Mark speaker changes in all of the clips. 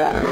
Speaker 1: that.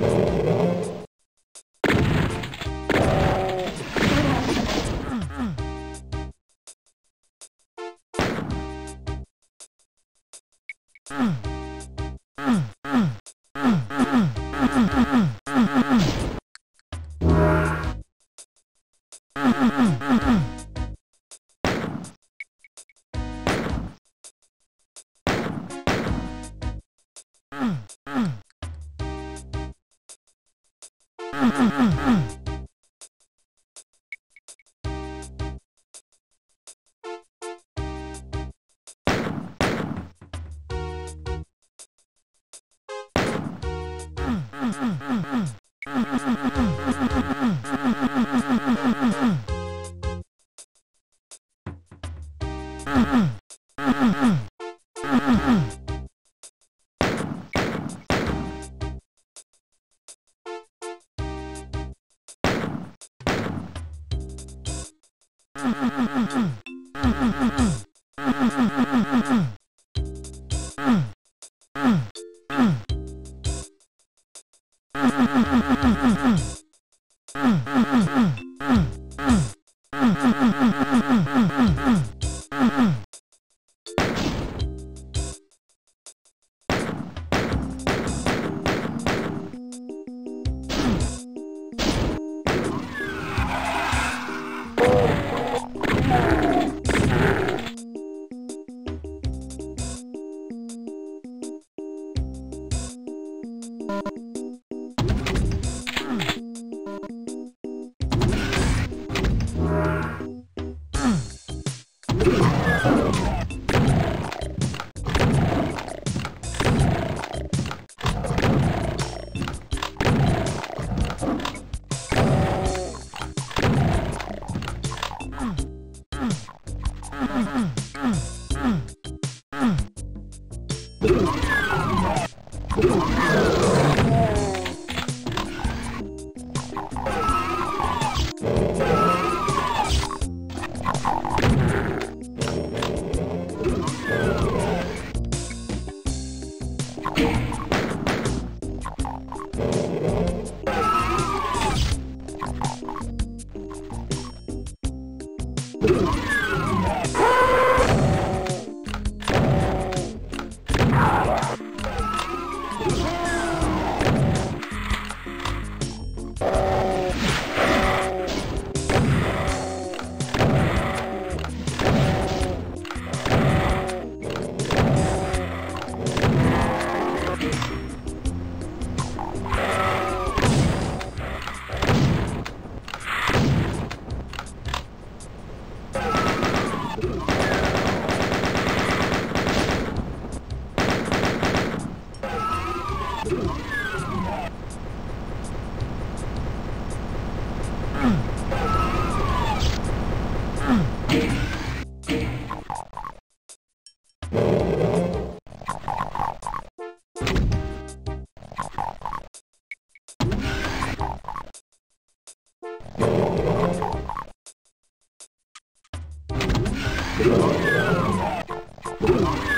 Speaker 1: Bye. Mm-hmm. Oh,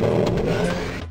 Speaker 1: Oh,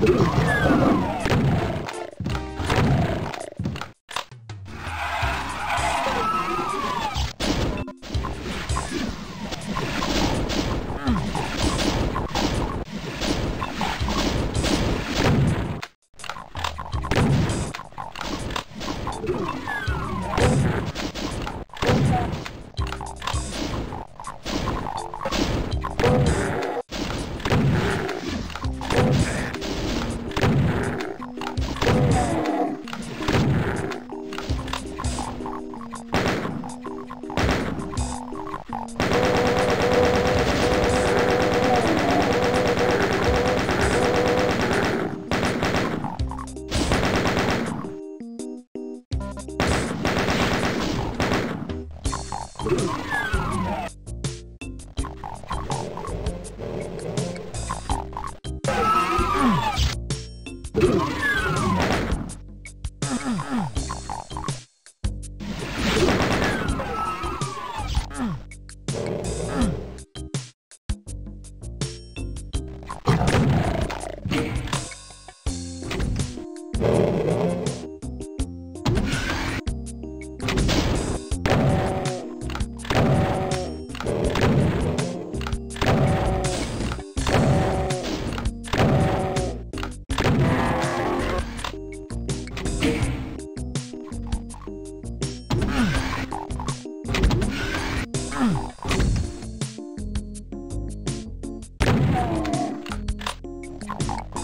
Speaker 1: Thank Thank you.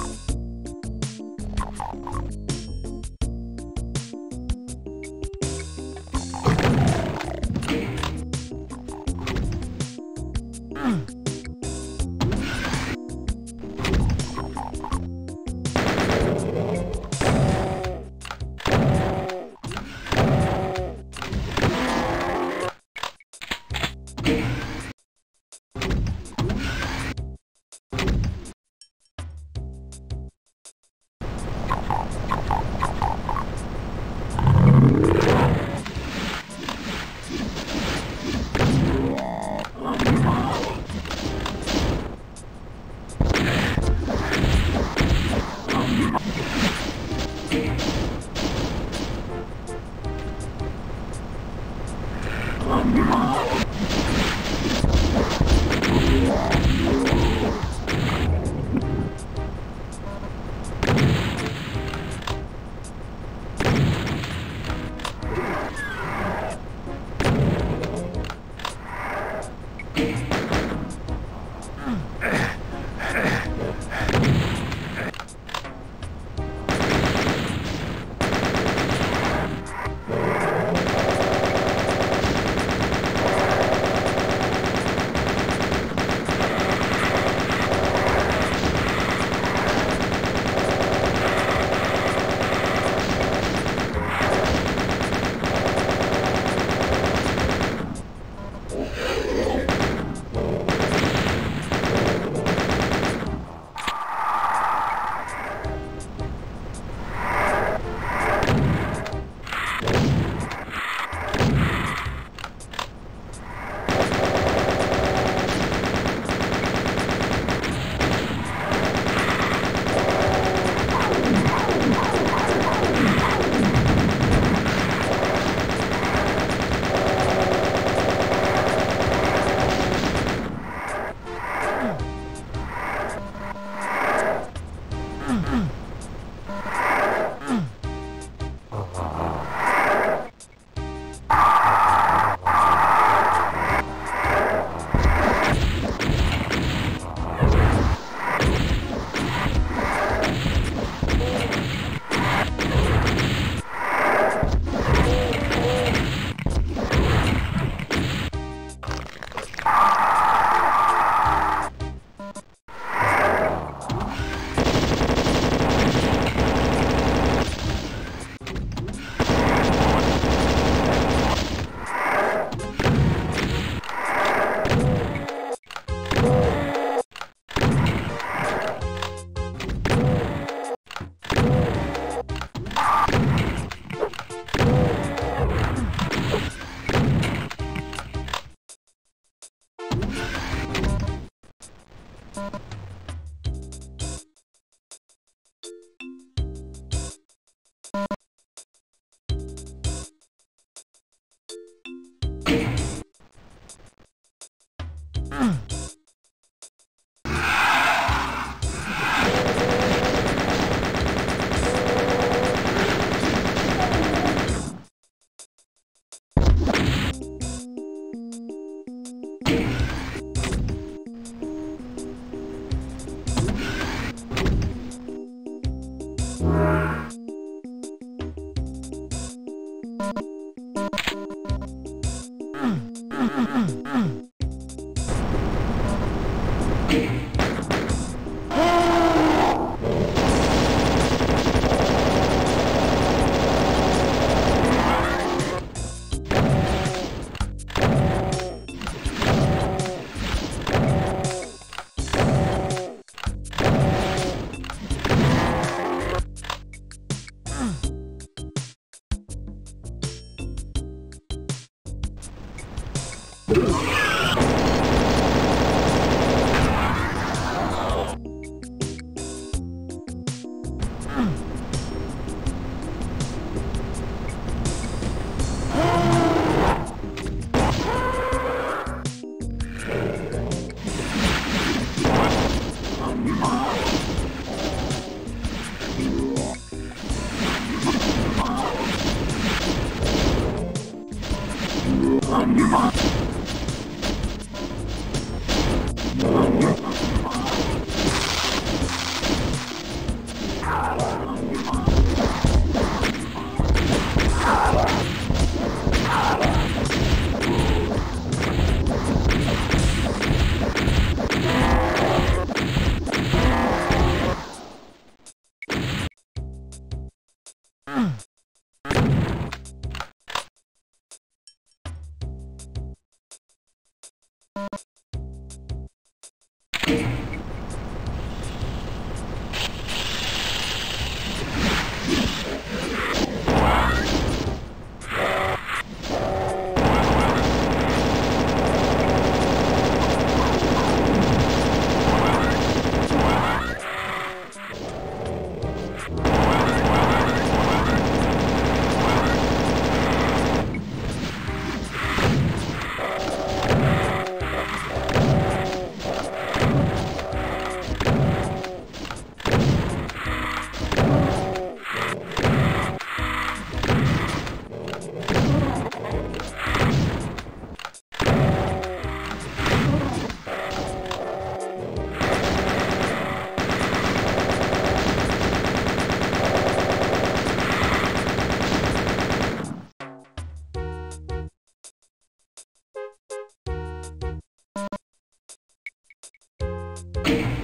Speaker 1: you